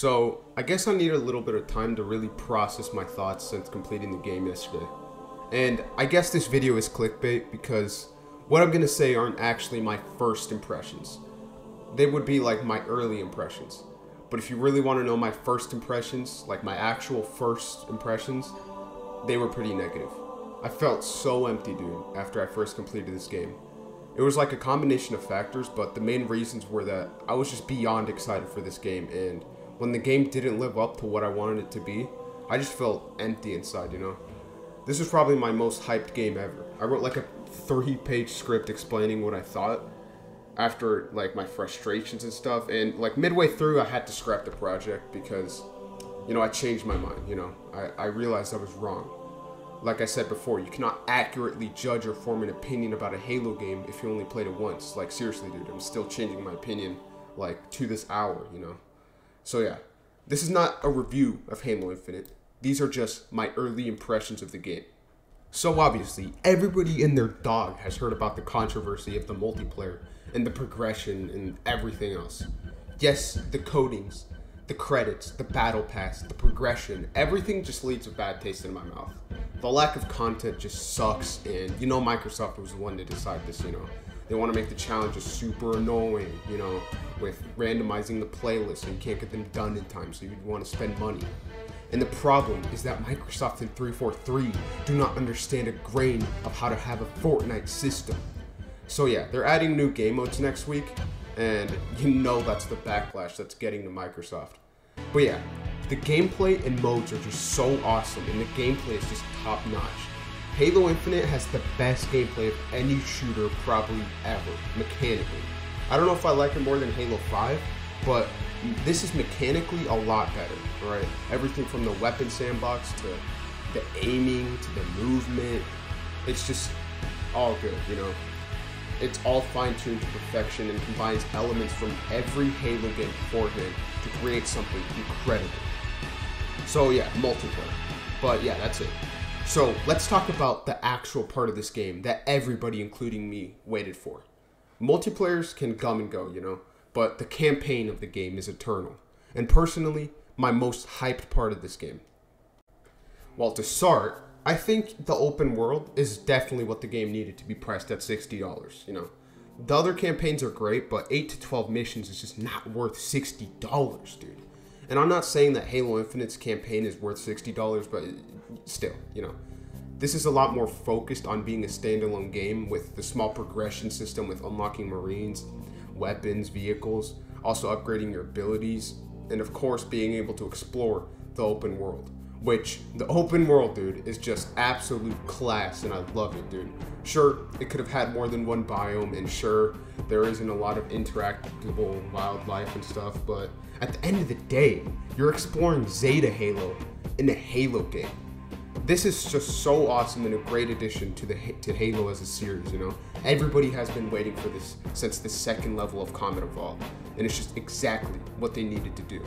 So, I guess I need a little bit of time to really process my thoughts since completing the game yesterday. And I guess this video is clickbait because what I'm gonna say aren't actually my first impressions. They would be like my early impressions. But if you really want to know my first impressions, like my actual first impressions, they were pretty negative. I felt so empty, dude, after I first completed this game. It was like a combination of factors, but the main reasons were that I was just beyond excited for this game, and when the game didn't live up to what I wanted it to be, I just felt empty inside, you know? This was probably my most hyped game ever. I wrote like a three page script explaining what I thought after like my frustrations and stuff, and like midway through, I had to scrap the project because, you know, I changed my mind, you know? I, I realized I was wrong like I said before, you cannot accurately judge or form an opinion about a Halo game if you only played it once. Like seriously, dude, I'm still changing my opinion like to this hour, you know. So yeah, this is not a review of Halo Infinite. These are just my early impressions of the game. So obviously, everybody and their dog has heard about the controversy of the multiplayer and the progression and everything else. Yes, the coatings, the credits, the battle pass, the progression, everything just leaves a bad taste in my mouth the lack of content just sucks. And you know, Microsoft was the one to decide this. You know, they want to make the challenges super annoying. You know, with randomizing the playlist, so you can't get them done in time. So you'd want to spend money. And the problem is that Microsoft and 343 do not understand a grain of how to have a Fortnite system. So yeah, they're adding new game modes next week, and you know that's the backlash that's getting to Microsoft. But yeah, the gameplay and modes are just so awesome, and the gameplay is just top notch. Halo Infinite has the best gameplay of any shooter probably ever, mechanically. I don't know if I like it more than Halo 5, but this is mechanically a lot better, right? Everything from the weapon sandbox to the aiming to the movement, it's just all good, you know? It's all fine-tuned to perfection and combines elements from every Halo game beforehand to create something incredible. So yeah, multiplayer. But yeah, that's it. So let's talk about the actual part of this game that everybody, including me, waited for. Multiplayers can come and go, you know, but the campaign of the game is eternal. And personally, my most hyped part of this game. Well, to start, I think the open world is definitely what the game needed to be priced at $60, you know. The other campaigns are great, but 8 to 12 missions is just not worth $60, dude. And I'm not saying that Halo Infinite's campaign is worth $60, but still, you know. This is a lot more focused on being a standalone game with the small progression system with unlocking Marines, weapons, vehicles, also upgrading your abilities, and of course being able to explore the open world. Which, the open world, dude, is just absolute class, and I love it, dude. Sure, it could have had more than one biome, and sure, there isn't a lot of interactable wildlife and stuff, but at the end of the day, you're exploring Zeta Halo in a Halo game. This is just so awesome and a great addition to the to Halo as a series. You know, everybody has been waiting for this since the second level of Combat Evolved, and it's just exactly what they needed to do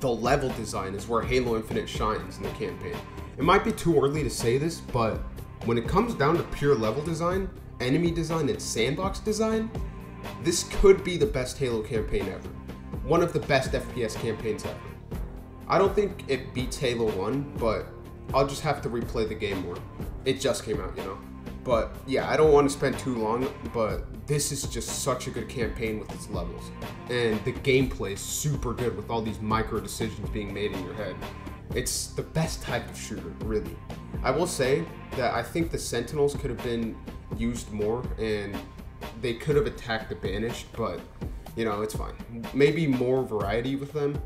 the level design is where Halo Infinite shines in the campaign. It might be too early to say this, but when it comes down to pure level design, enemy design, and sandbox design, this could be the best Halo campaign ever. One of the best FPS campaigns ever. I don't think it beats Halo 1, but I'll just have to replay the game more. It just came out, you know? But yeah, I don't want to spend too long, but this is just such a good campaign with its levels. And the gameplay is super good with all these micro decisions being made in your head. It's the best type of shooter, really. I will say that I think the Sentinels could have been used more and they could have attacked the Banished, but you know, it's fine. Maybe more variety with them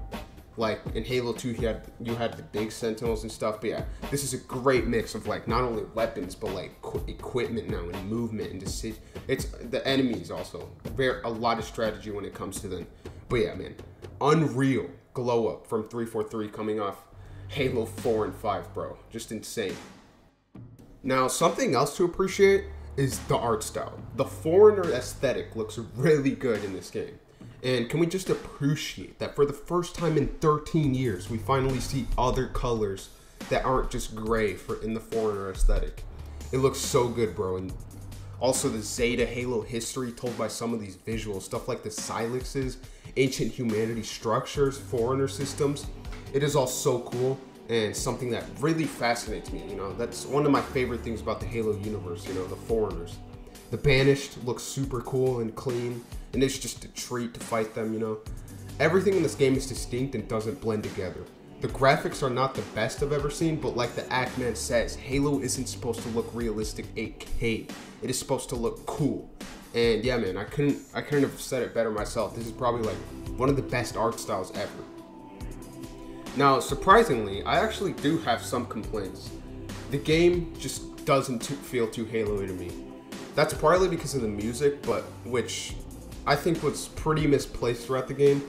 like in Halo 2 you had you had the big sentinels and stuff but yeah this is a great mix of like not only weapons but like qu- equipment now and movement and decision it's the enemies also very a lot of strategy when it comes to them. But yeah man unreal glow up from 343 coming off Halo 4 and 5 bro just insane. Now something else to appreciate is the art style. The Forerunner aesthetic looks really good in this game and can we just appreciate that for the first time in 13 years, we finally see other colors that aren't just gray for in the Forerunner aesthetic. It looks so good, bro. And Also, the Zeta Halo history told by some of these visuals, stuff like the Cylixes, ancient humanity structures, Forerunner systems. It is all so cool and something that really fascinates me. You know, that's one of my favorite things about the Halo universe, you know, the Forerunners. The Banished looks super cool and clean, and it's just a treat to fight them, you know. Everything in this game is distinct and doesn't blend together. The graphics are not the best I've ever seen, but like the Act Man says, Halo isn't supposed to look realistic 8K. It is supposed to look cool. And yeah, man, I couldn't I couldn't have said it better myself. This is probably like one of the best art styles ever. Now, surprisingly, I actually do have some complaints. The game just doesn't feel too Halo to me. That's partly because of the music, but which I think was pretty misplaced throughout the game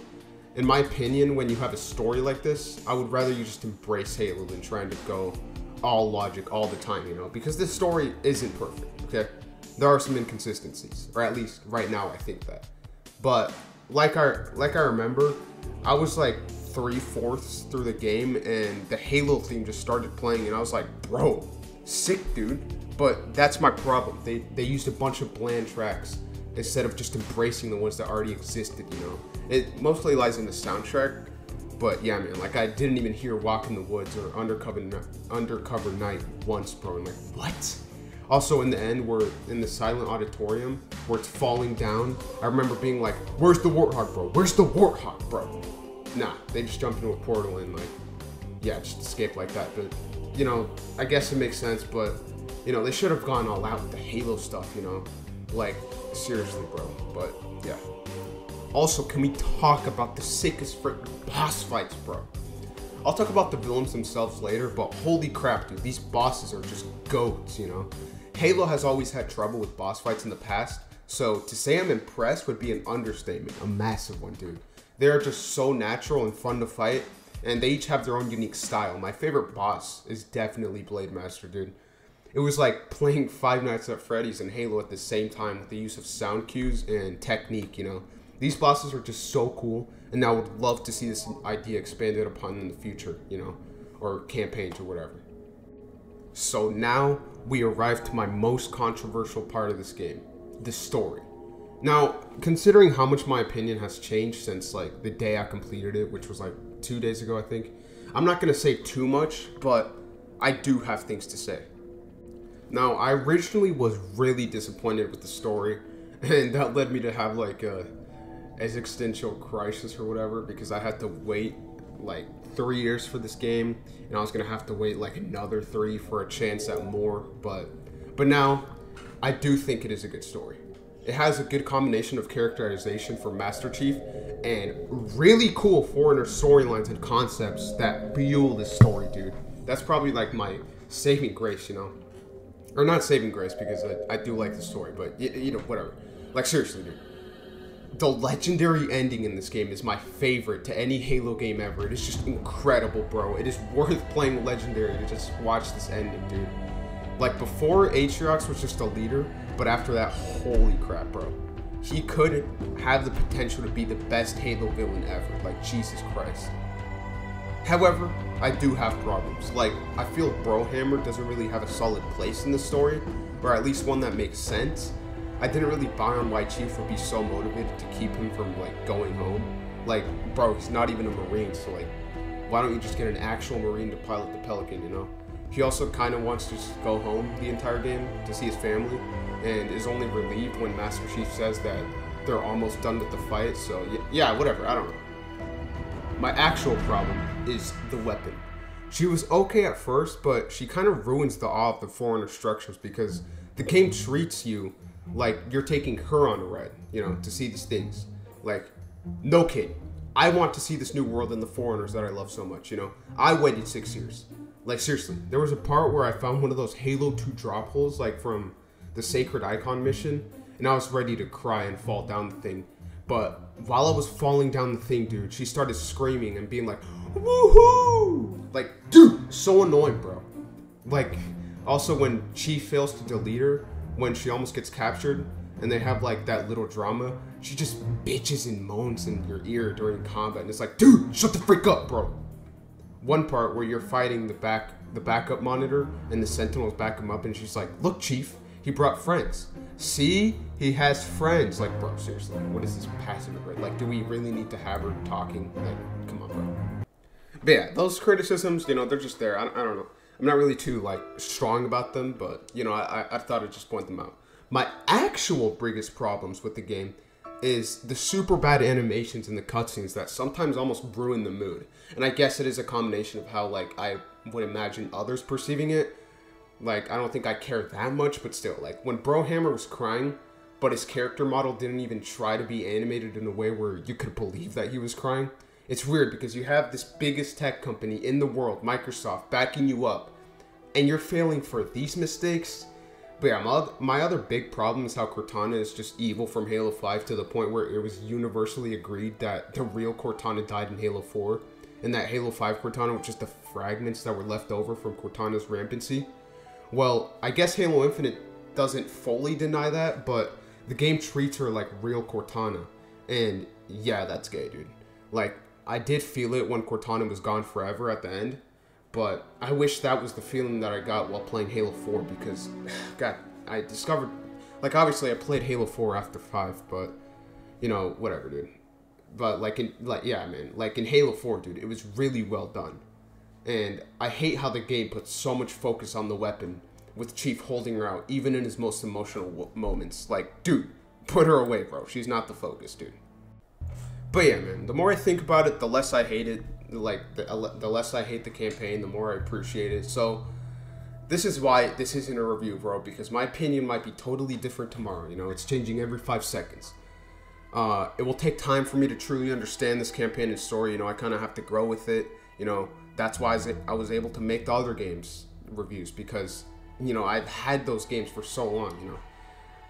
in my opinion, when you have a story like this, I would rather you just embrace Halo than trying to go all logic all the time, you know, because this story isn't perfect, okay? There are some inconsistencies, or at least right now I think that. But like I like I remember, I was like three fourths through the game and the Halo theme just started playing and I was like, bro, sick dude. But that's my problem. They they used a bunch of bland tracks instead of just embracing the ones that already existed, you know. It mostly lies in the soundtrack, but yeah, man, like I didn't even hear "Walk in the Woods" or "Undercover Undercover Night" once, bro. And like, what? Also, in the end, we're in the silent auditorium where it's falling down. I remember being like, "Where's the warthog, bro? Where's the warthog, bro?" Nah, they just jumped into a portal and like, yeah, just escape like that. But you know, I guess it makes sense. But you know, they should have gone all out with the Halo stuff. You know, like seriously, bro. But yeah. Also, can we talk about the sickest freaking boss fights, bro? I'll talk about the villains themselves later, but holy crap, dude, these bosses are just goats, you know? Halo has always had trouble with boss fights in the past, so to say I'm impressed would be an understatement, a massive one, dude. They are just so natural and fun to fight, and they each have their own unique style. My favorite boss is definitely Blade Master, dude. It was like playing Five Nights at Freddy's and Halo at the same time with the use of sound cues and technique, you know? These bosses are just so cool, and I would love to see this idea expanded upon in the future, you know, or campaigns or whatever. So now we arrive to my most controversial part of this game the story. Now, considering how much my opinion has changed since like the day I completed it, which was like two days ago, I think, I'm not gonna say too much, but I do have things to say. Now, I originally was really disappointed with the story, and that led me to have like a existential crisis or whatever because I had to wait like three years for this game, and I was gonna have to wait like another three for a chance at more. But but now, I do think it is a good story. It has a good combination of characterization for Master Chief and really cool Forerunner storylines and concepts that fuel this story, dude. That's probably like my saving grace, you know, or not saving grace because I, I do like the story, but you, you know whatever. Like seriously, dude the legendary ending in this game is my favorite to any Halo game ever. It is just incredible, bro. It is worth playing legendary to just watch this ending, dude. Like before, Atriox was just a leader, but after that, holy crap, bro. He could have the potential to be the best Halo villain ever. Like Jesus Christ. However, I do have problems. Like, I feel Brohammer doesn't really have a solid place in the story, or at least one that makes sense. I didn't really buy on why Chief would be so motivated to keep him from like going home. Like, bro, he's not even a Marine, so like, why don't you just get an actual Marine to pilot the Pelican, you know? He also kind of wants to just go home the entire game to see his family, and is only relieved when Master Chief says that they're almost done with the fight. So yeah, whatever. I don't know. My actual problem is the weapon. She was okay at first, but she kind of ruins the awe of the Forerunner structures because the game treats you like you're taking her on a ride, you know, to see these things. Like, no kid. I want to see this new world and the Forerunners that I love so much, you know. I waited six years. Like seriously, there was a part where I found one of those Halo 2 drop holes, like from the Sacred Icon mission, and I was ready to cry and fall down the thing. But while I was falling down the thing, dude, she started screaming and being like, woohoo! Like, dude, so annoying, bro. Like, also when Chief fails to delete her, when she almost gets captured and they have like that little drama, she just bitches and moans in your ear during combat. And it's like, dude, shut the freak up, bro. One part where you're fighting the back the backup monitor and the sentinels back him up and she's like, look, chief, he brought friends. See, he has friends. Like, bro, seriously, what is this passive aggressive? Like, do we really need to have her talking? Like, come on, bro. But yeah, those criticisms, you know, they're just there. I, I don't know. I'm not really too like strong about them, but you know, I, I thought I'd just point them out. My actual biggest problems with the game is the super bad animations and the cutscenes that sometimes almost ruin the mood. And I guess it is a combination of how like I would imagine others perceiving it. Like I don't think I care that much, but still, like when Brohammer was crying, but his character model didn't even try to be animated in a way where you could believe that he was crying. It's weird because you have this biggest tech company in the world, Microsoft, backing you up, and you're failing for these mistakes. But yeah, my, my other big problem is how Cortana is just evil from Halo 5 to the point where it was universally agreed that the real Cortana died in Halo 4, and that Halo 5 Cortana was just the fragments that were left over from Cortana's rampancy. Well, I guess Halo Infinite doesn't fully deny that, but the game treats her like real Cortana. And yeah, that's gay, dude. Like, I did feel it when Cortana was gone forever at the end, but I wish that was the feeling that I got while playing Halo 4 because, God, I discovered, like, obviously I played Halo 4 after 5, but, you know, whatever, dude. But, like, in, like, yeah, man, like, in Halo 4, dude, it was really well done. And I hate how the game puts so much focus on the weapon with Chief holding her out, even in his most emotional moments. Like, dude, put her away, bro. She's not the focus, dude. But yeah, man, the more I think about it, the less I hate it. Like, the, the less I hate the campaign, the more I appreciate it. So, this is why this isn't a review, bro, because my opinion might be totally different tomorrow. You know, it's changing every five seconds. Uh, it will take time for me to truly understand this campaign and story. You know, I kind of have to grow with it. You know, that's why I was able to make the other games reviews because, you know, I've had those games for so long, you know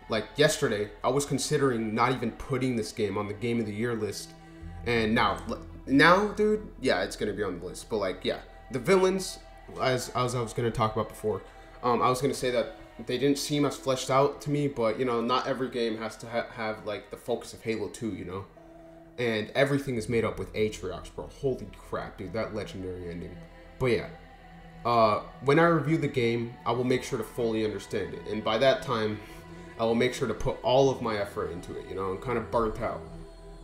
like yesterday, I was considering not even putting this game on the game of the year list, and now, now, dude, yeah, it's gonna be on the list. But like, yeah, the villains, as as I was gonna talk about before, um, I was gonna say that they didn't seem as fleshed out to me, but you know, not every game has to ha- have like the focus of Halo 2, you know, and everything is made up with Atriox, bro. Holy crap, dude, that legendary ending. But yeah. Uh, when I review the game, I will make sure to fully understand it, and by that time, I will make sure to put all of my effort into it. You know, I'm kind of burnt out.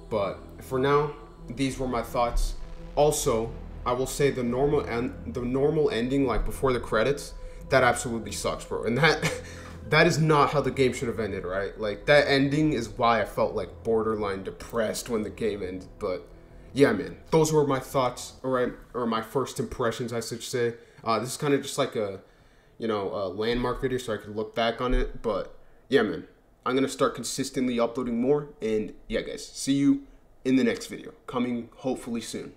But for now, these were my thoughts. Also, I will say the normal and the normal ending, like before the credits, that absolutely sucks, bro. And that that is not how the game should have ended, right? Like that ending is why I felt like borderline depressed when the game ended. But yeah, man, those were my thoughts, all right, or my first impressions, I should say. Uh, this is kind of just like a, you know, a landmark video, so I could look back on it. But yeah, man, I'm to start consistently uploading more. And yeah, guys, see you in the next video, coming hopefully soon.